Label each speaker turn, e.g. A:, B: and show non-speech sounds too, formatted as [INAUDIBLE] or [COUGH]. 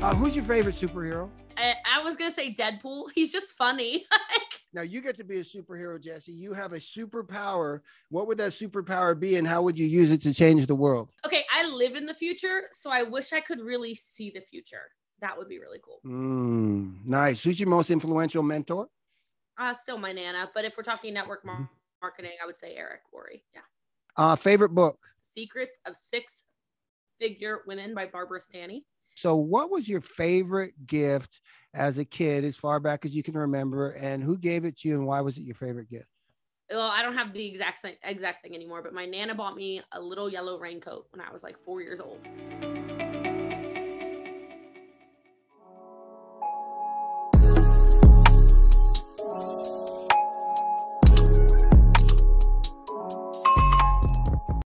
A: favorite superhero?
B: I, I was gonna say Deadpool. [LAUGHS] He's just funny. [LAUGHS]
A: Now you get to be a superhero, Jessie. You have a superpower. What would that superpower be, and how would you use it to change the world?
B: okay, I live in the future, so I wish I could really see the future. That would be really cool.
A: Mm, nice. Who's your most influential mentor?
B: Uh, still my nana, but if we're talking network mar-
A: Mhm.
B: marketing, I would say Eric Worre. Yeah.
A: Uh, favorite book.
B: Secrets of Six Figure Women by Barbara Stanny.
A: So, what was your favorite gift as a kid, as far back as you can remember, and who gave it to you, and why was it your favorite gift?
B: Well, I don't have the exact same, exact thing anymore, but my nana bought me a little yellow raincoat when I was like four years old.